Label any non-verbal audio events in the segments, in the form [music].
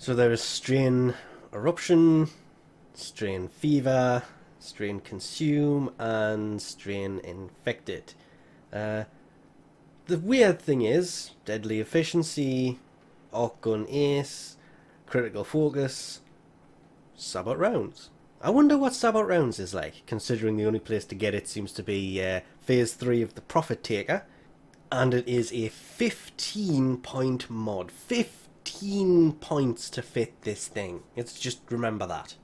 So there is strain eruption, strain fever, strain consume, and strain infected. Uh, the weird thing is, deadly efficiency, Arch-Gun Ace, critical focus, sabot rounds. I wonder what sabot rounds is like, considering the only place to get it seems to be uh, phase 3 of the Profit Taker. And it is a 15 point mod. 15 points to fit this thing. Let's just remember that.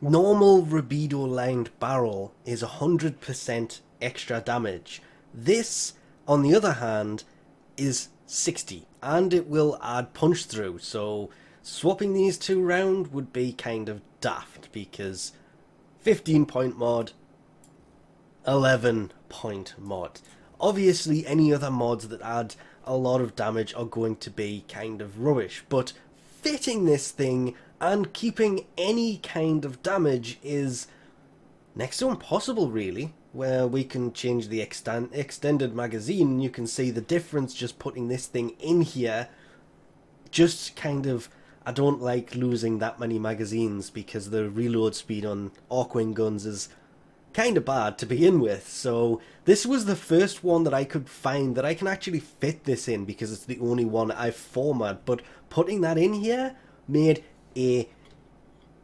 Normal Rubedo lined barrel is 100% extra damage. This, on the other hand, is 60 and it will add punch through. So swapping these two round would be kind of daft because 15 point mod, 11 point mod. Obviously, any other mods that add a lot of damage are going to be kind of rubbish, but fitting this thing and keeping any kind of damage is next to impossible, really. Where we can change the extend extended magazine, you can see the difference just putting this thing in here. Just kind of, I don't like losing that many magazines because the reload speed on Archwing guns is kind of bad to begin with. So this was the first one that I could find that I can actually fit this in because it's the only one I've formatted. But putting that in here made a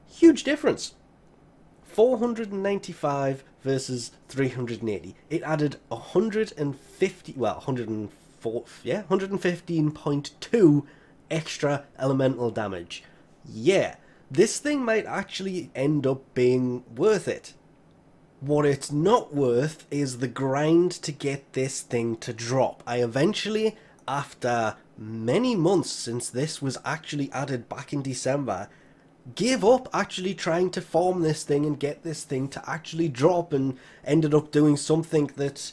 huge difference. 495 versus 380. It added 150, well, 104, yeah, 115.2 extra elemental damage. Yeah, this thing might actually end up being worth it. What it's not worth is the grind to get this thing to drop. I eventually, after many months since this was actually added back in December, gave up actually trying to form this thing and get this thing to actually drop and ended up doing something that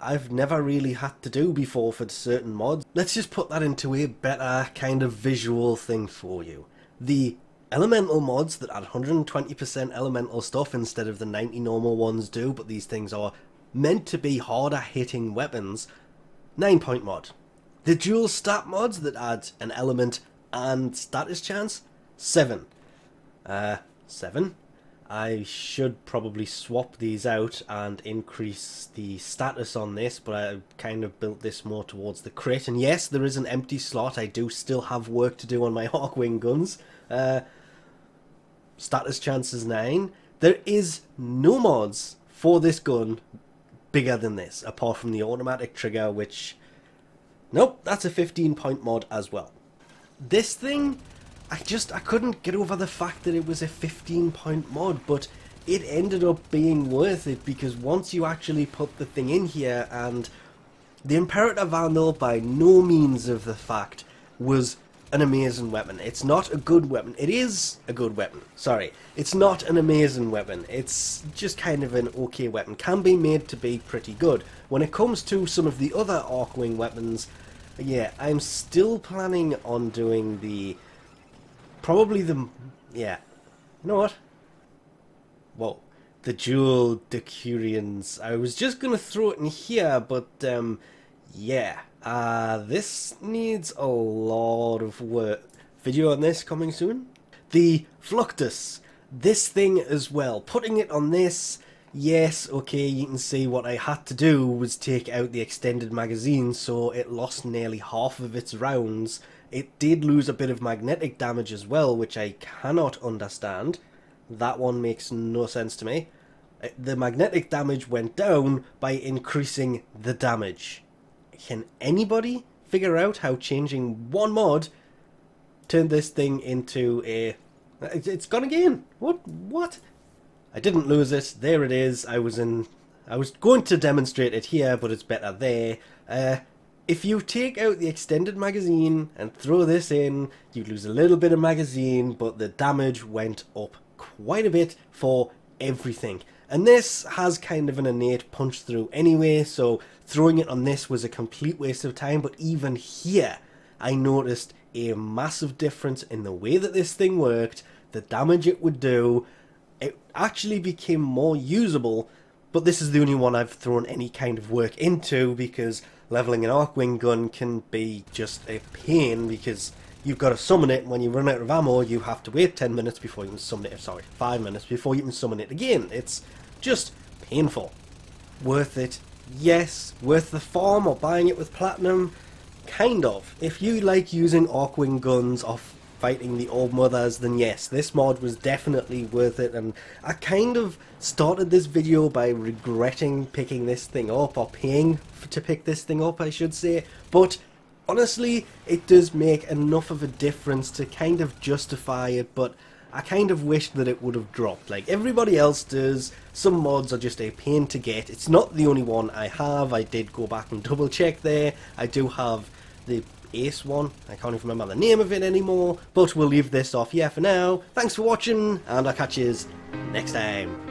I've never really had to do before for certain mods. Let's just put that into a better kind of visual thing for you. The elemental mods that add 120% elemental stuff instead of the 90 normal ones do, but these things are meant to be harder hitting weapons, 9 point mod. The dual stat mods that add an element and status chance, 7. Uh, 7. I should probably swap these out and increase the status on this, but I kind of built this more towards the crit. And yes, there is an empty slot. I do still have work to do on my [laughs] Archwing guns. Uh, status chance is 9. There is no mods for this gun bigger than this, apart from the automatic trigger, which... Nope, that's a 15 point mod as well. This thing, I just, I couldn't get over the fact that it was a 15 point mod, but it ended up being worth it because once you actually put the thing in here and the Imperator Vandal by no means of the fact was an amazing weapon. It's not a good weapon. It is a good weapon. Sorry. It's not an amazing weapon. It's just kind of an okay weapon. Can be made to be pretty good. When it comes to some of the other Archwing weapons, yeah, I'm still planning on doing the... Probably the... Yeah. You know what? Whoa. The dual Decurions. I was just going to throw it in here, but, um, yeah. Uh, this needs a lot of work. Video on this coming soon. The Fluctus. This thing as well. Putting it on this, yes, okay, you can see what I had to do was take out the extended magazine, so it lost nearly half of its rounds. It did lose a bit of magnetic damage as well, which I cannot understand. That one makes no sense to me. Uh, the magnetic damage went down by increasing the damage. Can anybody figure out how changing one mod turned this thing into a... It's gone again. What? What? I didn't lose it. There it is. I was in... I was going to demonstrate it here, but it's better there. Uh, if you take out the extended magazine and throw this in, you lose a little bit of magazine, but the damage went up quite a bit for everything. And this has kind of an innate punch through anyway, so throwing it on this was a complete waste of time. But even here, I noticed a massive difference in the way that this thing worked, the damage it would do. It actually became more usable, but this is the only one I've thrown any kind of work into because leveling an Archwing gun can be just a pain because you've got to summon it. When you run out of ammo, you have to wait 10 minutes before you can summon it. Sorry, 5 minutes before you can summon it again. It's just painful. Worth it? Yes. Worth the farm or buying it with platinum? Kind of. If you like using Archwing guns or fighting the Orb Mothers, then yes, this mod was definitely worth it. And I kind of started this video by regretting picking this thing up, or paying to pick this thing up, I should say. But honestly, it does make enough of a difference to kind of justify it, but I kind of wish that it would have dropped. Like everybody else does, some mods are just a pain to get. It's not the only one I have. I did go back and double check there. I do have the Ace one. I can't even remember the name of it anymore, but we'll leave this off here for now. Thanks for watching, and I'll catch you next time.